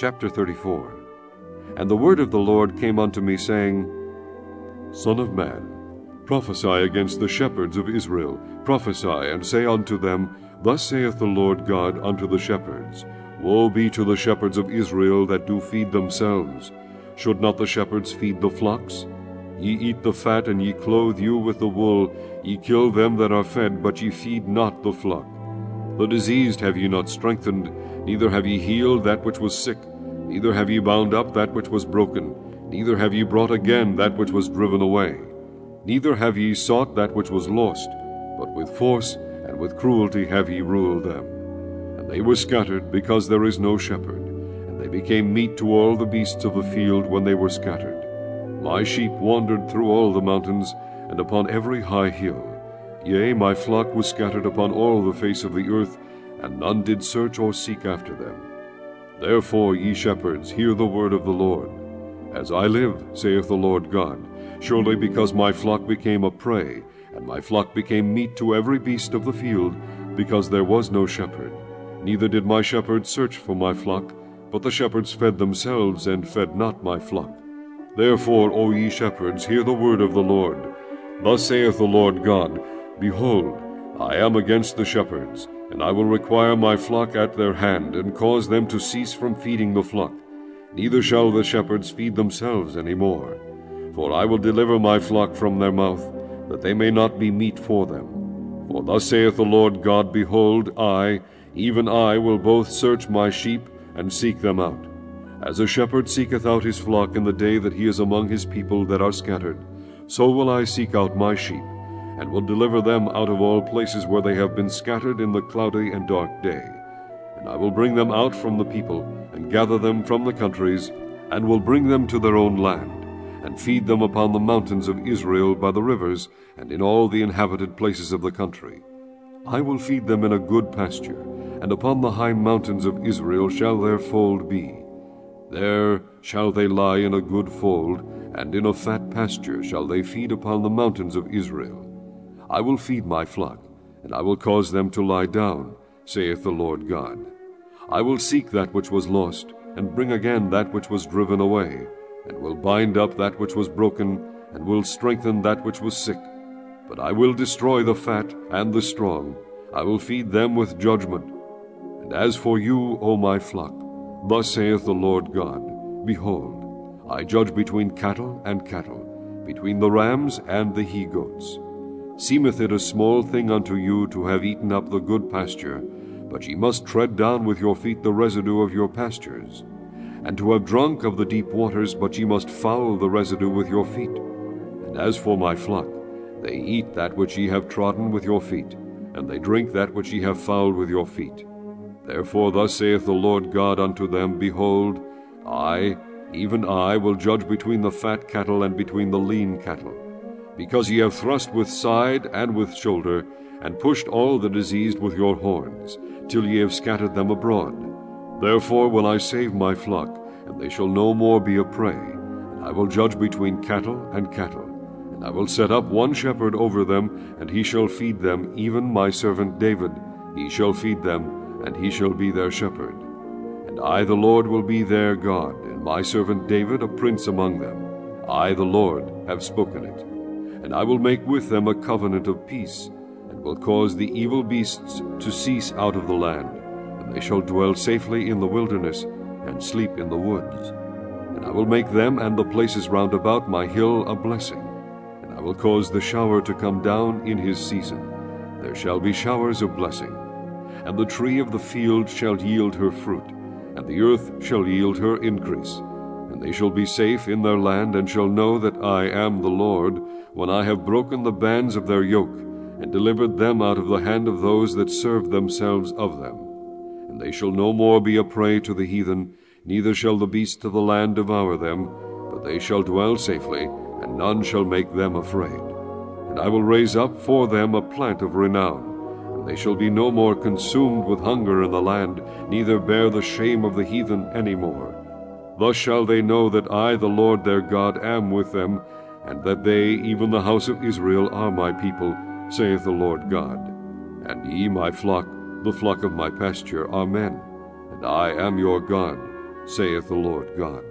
Chapter 34 And the word of the Lord came unto me, saying, Son of man, prophesy against the shepherds of Israel. Prophesy, and say unto them, Thus saith the Lord God unto the shepherds, Woe be to the shepherds of Israel that do feed themselves. Should not the shepherds feed the flocks? Ye eat the fat, and ye clothe you with the wool. Ye kill them that are fed, but ye feed not the flock. The diseased have ye not strengthened, neither have ye healed that which was sick, neither have ye bound up that which was broken, neither have ye brought again that which was driven away. Neither have ye sought that which was lost, but with force and with cruelty have ye ruled them. And they were scattered, because there is no shepherd, and they became meat to all the beasts of the field when they were scattered. My sheep wandered through all the mountains, and upon every high hill. Yea, my flock was scattered upon all the face of the earth, and none did search or seek after them. Therefore, ye shepherds, hear the word of the Lord. As I live, saith the Lord God, surely because my flock became a prey, and my flock became meat to every beast of the field, because there was no shepherd. Neither did my shepherds search for my flock, but the shepherds fed themselves, and fed not my flock. Therefore, O ye shepherds, hear the word of the Lord. Thus saith the Lord God, Behold, I am against the shepherds, and I will require my flock at their hand, and cause them to cease from feeding the flock. Neither shall the shepherds feed themselves any more. For I will deliver my flock from their mouth, that they may not be meat for them. For thus saith the Lord God, Behold, I, even I, will both search my sheep, and seek them out. As a shepherd seeketh out his flock in the day that he is among his people that are scattered, so will I seek out my sheep, and will deliver them out of all places where they have been scattered in the cloudy and dark day. And I will bring them out from the people, and gather them from the countries, and will bring them to their own land, and feed them upon the mountains of Israel by the rivers, and in all the inhabited places of the country. I will feed them in a good pasture, and upon the high mountains of Israel shall their fold be. There shall they lie in a good fold, and in a fat pasture shall they feed upon the mountains of Israel. I will feed my flock, and I will cause them to lie down, saith the Lord God. I will seek that which was lost, and bring again that which was driven away, and will bind up that which was broken, and will strengthen that which was sick. But I will destroy the fat and the strong, I will feed them with judgment. And as for you, O my flock, Thus saith the Lord God, Behold, I judge between cattle and cattle, between the rams and the he-goats. Seemeth it a small thing unto you to have eaten up the good pasture, but ye must tread down with your feet the residue of your pastures, and to have drunk of the deep waters, but ye must foul the residue with your feet. And as for my flock, they eat that which ye have trodden with your feet, and they drink that which ye have fouled with your feet. Therefore thus saith the Lord God unto them, Behold, I, even I, will judge between the fat cattle and between the lean cattle. Because ye have thrust with side and with shoulder, and pushed all the diseased with your horns, till ye have scattered them abroad. Therefore will I save my flock, and they shall no more be a prey. And I will judge between cattle and cattle. And I will set up one shepherd over them, and he shall feed them, even my servant David. He shall feed them, and he shall be their shepherd. And I, the Lord, will be their God, and my servant David a prince among them. I, the Lord, have spoken it. And I will make with them a covenant of peace, and will cause the evil beasts to cease out of the land, and they shall dwell safely in the wilderness, and sleep in the woods. And I will make them and the places round about my hill a blessing, and I will cause the shower to come down in his season. There shall be showers of blessing, and the tree of the field shall yield her fruit, and the earth shall yield her increase. And they shall be safe in their land, and shall know that I am the Lord, when I have broken the bands of their yoke, and delivered them out of the hand of those that served themselves of them. And they shall no more be a prey to the heathen, neither shall the beasts of the land devour them, but they shall dwell safely, and none shall make them afraid. And I will raise up for them a plant of renown, and they shall be no more consumed with hunger in the land, neither bear the shame of the heathen any more. Thus shall they know that I, the Lord their God, am with them, and that they, even the house of Israel, are my people, saith the Lord God. And ye, my flock, the flock of my pasture, are men, and I am your God, saith the Lord God.